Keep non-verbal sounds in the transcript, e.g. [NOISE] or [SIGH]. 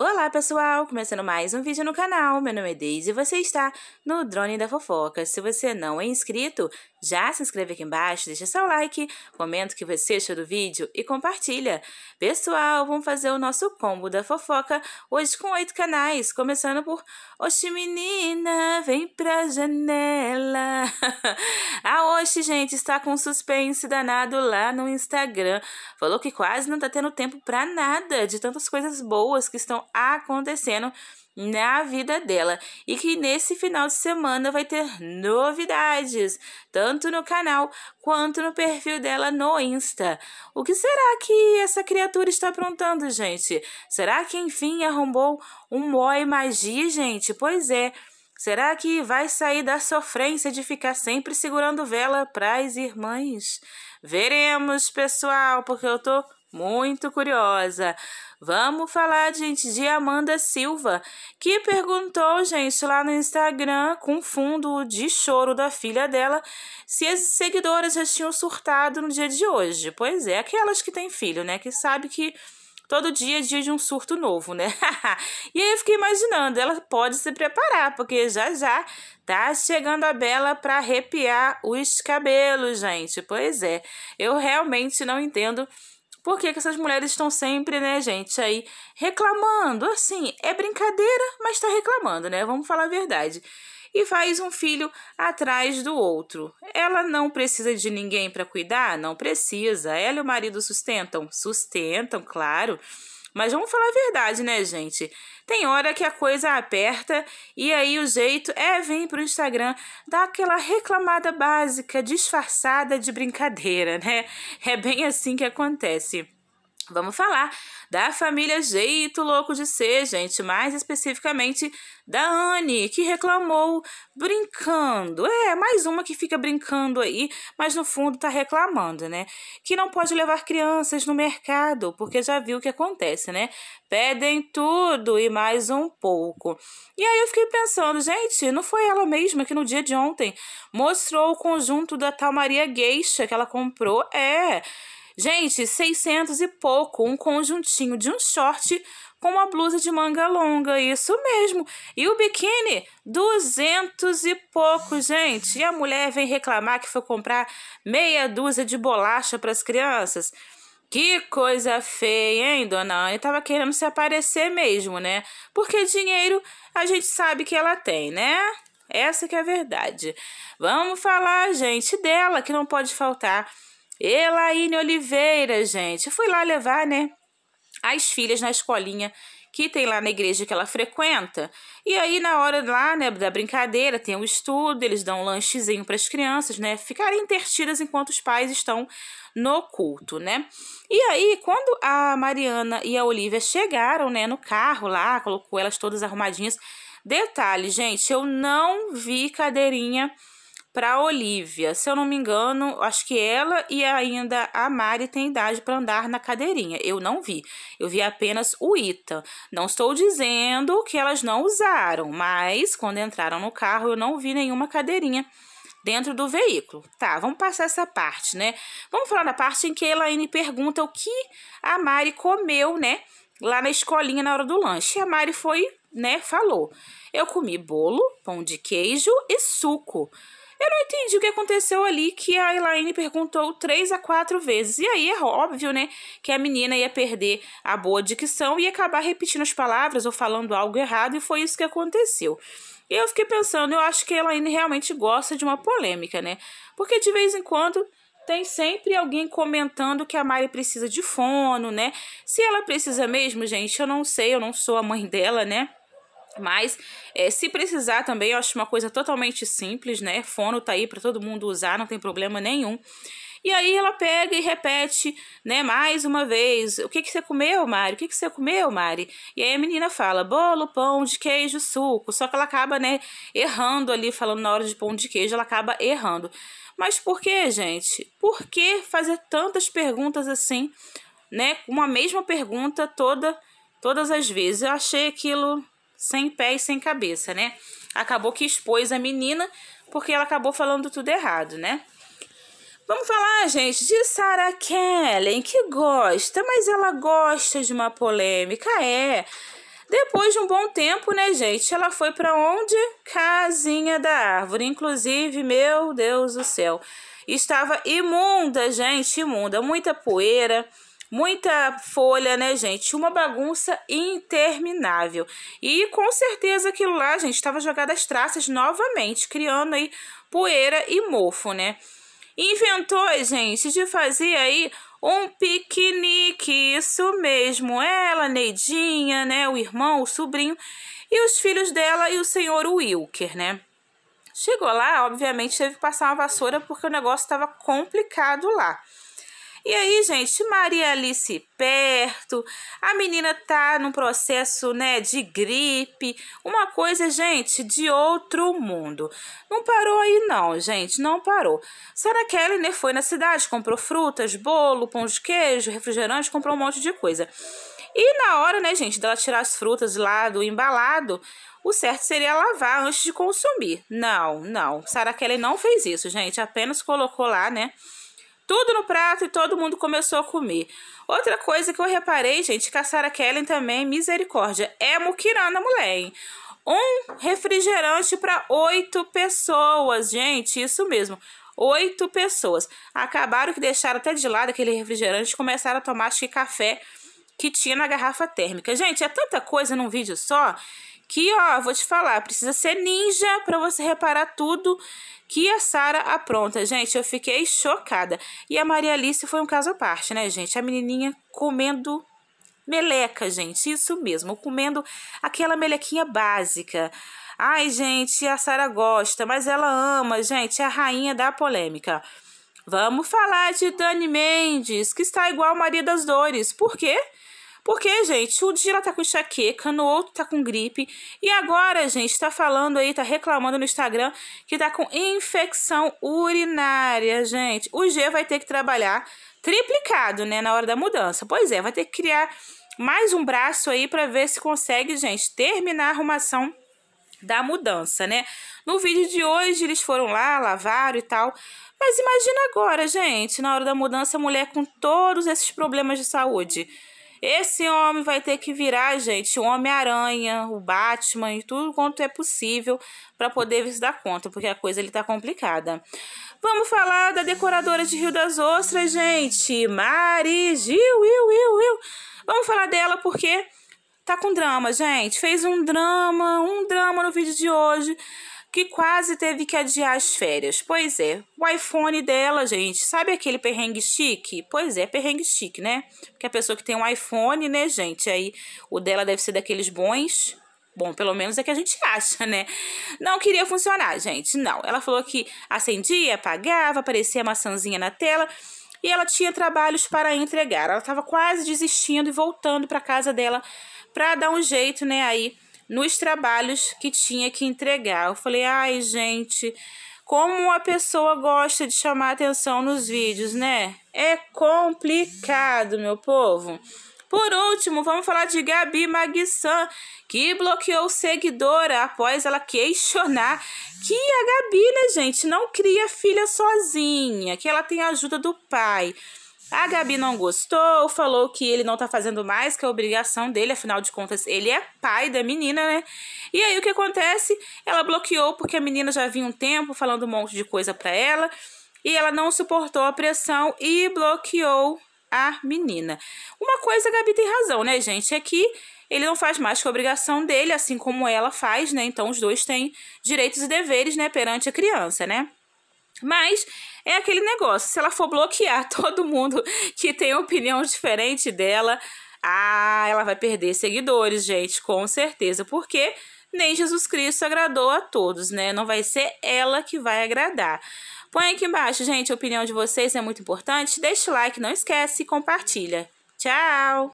Olá pessoal, começando mais um vídeo no canal, meu nome é Deise e você está no Drone da Fofoca. Se você não é inscrito, já se inscreve aqui embaixo, deixa seu like, comenta o que você achou do vídeo e compartilha. Pessoal, vamos fazer o nosso combo da fofoca hoje com oito canais, começando por Oxi menina, vem pra janela. [LAUGHS] A Oxi, gente, está com suspense danado lá no Instagram. Falou que quase não tá tendo tempo pra nada de tantas coisas boas que estão acontecendo na vida dela e que nesse final de semana vai ter novidades, tanto no canal quanto no perfil dela no Insta. O que será que essa criatura está aprontando, gente? Será que enfim arrombou um Moi Magia, gente? Pois é. Será que vai sair da sofrência de ficar sempre segurando vela para as irmãs? Veremos, pessoal, porque eu tô muito curiosa. Vamos falar, gente, de Amanda Silva, que perguntou, gente, lá no Instagram, com fundo de choro da filha dela, se as seguidoras já tinham surtado no dia de hoje. Pois é, aquelas que têm filho, né, que sabe que todo dia é dia de um surto novo, né? [LAUGHS] e aí eu fiquei imaginando, ela pode se preparar, porque já já tá chegando a Bela para arrepiar os cabelos, gente. Pois é, eu realmente não entendo por que, que essas mulheres estão sempre, né, gente, aí reclamando? Assim, é brincadeira, mas tá reclamando, né? Vamos falar a verdade. E faz um filho atrás do outro. Ela não precisa de ninguém para cuidar? Não precisa. Ela e o marido sustentam? Sustentam, claro. Mas vamos falar a verdade, né, gente? Tem hora que a coisa aperta e aí o jeito é vir pro Instagram dar aquela reclamada básica, disfarçada de brincadeira, né? É bem assim que acontece. Vamos falar da família Jeito Louco de Ser, gente, mais especificamente da Anne, que reclamou brincando. É, mais uma que fica brincando aí, mas no fundo tá reclamando, né? Que não pode levar crianças no mercado, porque já viu o que acontece, né? Pedem tudo e mais um pouco. E aí eu fiquei pensando, gente, não foi ela mesma que no dia de ontem mostrou o conjunto da tal Maria Geisha que ela comprou? É. Gente, 600 e pouco, um conjuntinho de um short com uma blusa de manga longa, isso mesmo. E o biquíni, 200 e pouco, gente. E a mulher vem reclamar que foi comprar meia dúzia de bolacha para as crianças. Que coisa feia, hein, dona Anne? Tava querendo se aparecer mesmo, né? Porque dinheiro a gente sabe que ela tem, né? Essa que é a verdade. Vamos falar, gente, dela, que não pode faltar Elaine Oliveira, gente. fui lá levar, né? As filhas na escolinha que tem lá na igreja que ela frequenta. E aí, na hora lá, né, da brincadeira, tem o um estudo, eles dão um lanchezinho para as crianças, né, ficarem intertidas enquanto os pais estão no culto, né? E aí, quando a Mariana e a Olivia chegaram, né, no carro lá, colocou elas todas arrumadinhas. Detalhe, gente, eu não vi cadeirinha para Olivia. Se eu não me engano, acho que ela e ainda a Mari têm idade para andar na cadeirinha. Eu não vi. Eu vi apenas o Ita. Não estou dizendo que elas não usaram, mas quando entraram no carro eu não vi nenhuma cadeirinha dentro do veículo. Tá, vamos passar essa parte, né? Vamos falar da parte em que a Elaine pergunta o que a Mari comeu, né? Lá na escolinha na hora do lanche. E a Mari foi, né? Falou: Eu comi bolo, pão de queijo e suco. Eu não entendi o que aconteceu ali, que a Elaine perguntou três a quatro vezes. E aí é óbvio, né, que a menina ia perder a boa dicção e ia acabar repetindo as palavras ou falando algo errado, e foi isso que aconteceu. E eu fiquei pensando, eu acho que a Elaine realmente gosta de uma polêmica, né? Porque de vez em quando tem sempre alguém comentando que a Mari precisa de fono, né? Se ela precisa mesmo, gente, eu não sei, eu não sou a mãe [LAUGHS] dela, né? Mas, é, se precisar também, eu acho uma coisa totalmente simples, né? Fono tá aí para todo mundo usar, não tem problema nenhum. E aí ela pega e repete, né, mais uma vez, o que que você comeu, Mari? O que que você comeu, Mari? E aí a menina fala, bolo, pão de queijo, suco. Só que ela acaba, né, errando ali, falando na hora de pão de queijo, ela acaba errando. Mas por que, gente? Por que fazer tantas perguntas assim, né? Uma mesma pergunta toda, todas as vezes. Eu achei aquilo sem pé e sem cabeça, né? Acabou que expôs a menina porque ela acabou falando tudo errado, né? Vamos falar, gente, de Sarah Kellen, que gosta, mas ela gosta de uma polêmica, é. Depois de um bom tempo, né, gente, ela foi para onde? Casinha da árvore. Inclusive, meu Deus do céu, estava imunda, gente, imunda, muita poeira, muita folha, né, gente? Uma bagunça interminável. E com certeza aquilo lá, gente, estava jogado as traças novamente, criando aí poeira e mofo, né? Inventou, gente, de fazer aí um piquenique, isso mesmo. Ela, Neidinha, né, o irmão, o sobrinho e os filhos dela e o senhor Wilker, né? Chegou lá, obviamente teve que passar uma vassoura porque o negócio estava complicado lá. E aí, gente, Maria Alice perto, a menina tá num processo, né, de gripe, uma coisa, gente, de outro mundo. Não parou aí não, gente, não parou. Sarah Kelly, né, foi na cidade, comprou frutas, bolo, pão de queijo, refrigerante, comprou um monte de coisa. E na hora, né, gente, dela tirar as frutas lá do embalado, o certo seria lavar antes de consumir. Não, não. Sarah Kelly não fez isso, gente. Apenas colocou lá, né? Tudo no prato e todo mundo começou a comer. Outra coisa que eu reparei, gente, que a Sarah Kellen também, misericórdia, é muquirana, mulher, hein? Um refrigerante para oito pessoas, gente, isso mesmo. Oito pessoas. Acabaram que deixaram até de lado aquele refrigerante e começaram a tomar, acho que café que tinha na garrafa térmica. Gente, é tanta coisa num vídeo só que, ó, vou te falar, precisa ser ninja para você reparar tudo que a Sara apronta. Gente, eu fiquei chocada. E a Maria Alice foi um caso à parte, né, gente? A menininha comendo meleca, gente, isso mesmo, comendo aquela melequinha básica. Ai, gente, a Sara gosta, mas ela ama, gente, é a rainha da polêmica. Vamos falar de Dani Mendes, que está igual Maria das Dores. Por quê? Porque, gente, dia ela tá com enxaqueca, no outro tá com gripe. E agora, gente, tá falando aí, tá reclamando no Instagram que tá com infecção urinária, gente. O G vai ter que trabalhar triplicado, né, na hora da mudança. Pois é, vai ter que criar mais um braço aí para ver se consegue, gente, terminar a arrumação da mudança, né? No vídeo de hoje eles foram lá, lavaram e tal. Mas imagina agora, gente, na hora da mudança, a mulher com todos esses problemas de saúde. Esse homem vai ter que virar, gente, o Homem-Aranha, o Batman e tudo quanto é possível para poder se dar conta, porque a coisa ele tá complicada. Vamos falar da decoradora de Rio das Ostras, gente, Mari Gil, Will, Will, Will. Vamos falar dela porque tá com drama, gente. Fez um drama, um drama no vídeo de hoje que quase teve que adiar as férias. Pois é, o iPhone dela, gente, sabe aquele perrengue chique? Pois é, perrengue chique, né? Porque a pessoa que tem um iPhone, né, gente, aí o dela deve ser daqueles bons. Bom, pelo menos é que a gente [LAUGHS] acha, né? Não queria funcionar, gente. Não. Ela falou que acendia, apagava, aparecia a maçãzinha na tela e ela tinha trabalhos para entregar. Ela estava quase desistindo e voltando para casa dela para dar um jeito, né, aí nos trabalhos que tinha que entregar. Eu falei, ai, gente, como a pessoa gosta de chamar atenção nos vídeos, né? É complicado, meu povo. Por último, vamos falar de Gabi Magsan, que bloqueou seguidora após ela questionar que a Gabi, né, gente, não cria filha sozinha, que ela tem a ajuda do pai. A Gabi não gostou, falou que ele não tá fazendo mais que a obrigação dele, afinal de contas, ele é pai da menina, né? E aí o que acontece? Ela bloqueou porque a menina já vinha um tempo falando um monte de coisa pra ela e ela não suportou a pressão e bloqueou a menina. Uma coisa a Gabi tem razão, né, gente? É que ele não faz mais que a obrigação dele, assim como ela faz, né? Então os dois têm direitos e deveres, né, perante a criança, né? Mas é aquele negócio, se ela for bloquear [LAUGHS] todo mundo que tem opinião diferente dela, ah, ela vai perder seguidores, gente, com certeza, porque nem Jesus Cristo agradou a todos, né? Não vai ser ela que vai agradar. Põe aqui embaixo, gente, a opinião de vocês é muito importante. Deixa o like, não esquece e compartilha. Tchau!